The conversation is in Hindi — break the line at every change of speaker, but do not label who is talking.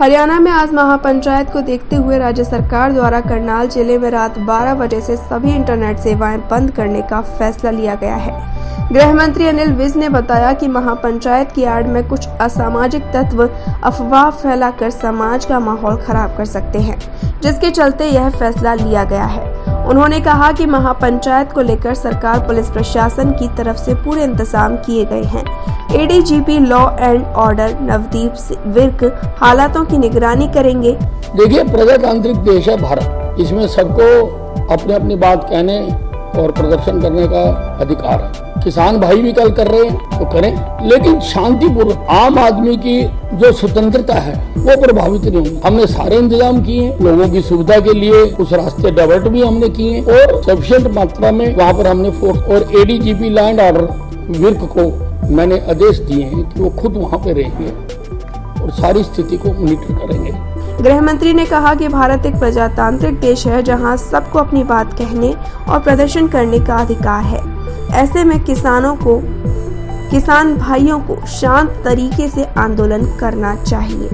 हरियाणा में आज महापंचायत को देखते हुए राज्य सरकार द्वारा करनाल ज़िले में रात 12 बजे से सभी इंटरनेट सेवाएँ बंद करने का फैसला लिया गया है। गृह मंत्री अनिल विज ने बताया कि महापंचायत की आड़ में कुछ असामाजिक तत्व अफवाह फैलाकर समाज का माहौल खराब कर सकते हैं, जिसके चलते यह फैसला लिया गया है। उन्होंने कहा कि महापंचायत को लेकर सरकार, पुलिस प्रशासन की तरफ़ से पूरे इंतज़ाम किए गए हैं। ADGP law and order Navdeep Virk हालातों की निगरानी करेंगे।
देखिए, प्रजातांत्रिक देश है भारत। इसमें सबको अपने अपनी बात कहने और प्रदर्शन करने का अधिकार है। किसान भाई भी कल कर रहे हैं तो करें। लेकिन शांतिपूर्वक आम आदमी की जो स्वतंत्रता है, वो प्रभावित नहीं होगी हमने सारे इंतज़ाम किए, लोगों की सुविधा के लिए कुछ रास्ते डाइवर्ट भी हमने किए और सफिशियंट मात्रा में वहाँ पर हमने फोर्स और एडीजीपी लैंड ऑर्डर विर्क को मैंने आदेश दिए हैं कि वो खुद वहाँ पे रहेंगे और सारी स्थिति को मॉनिटर करेंगे।
गृह मंत्री ने कहा कि भारत एक प्रजातांत्रिक देश है जहाँ सबको अपनी बात कहने और प्रदर्शन करने का अधिकार है। ऐसे में किसानों को, किसान भाइयों को शांत तरीके से आंदोलन करना चाहिए।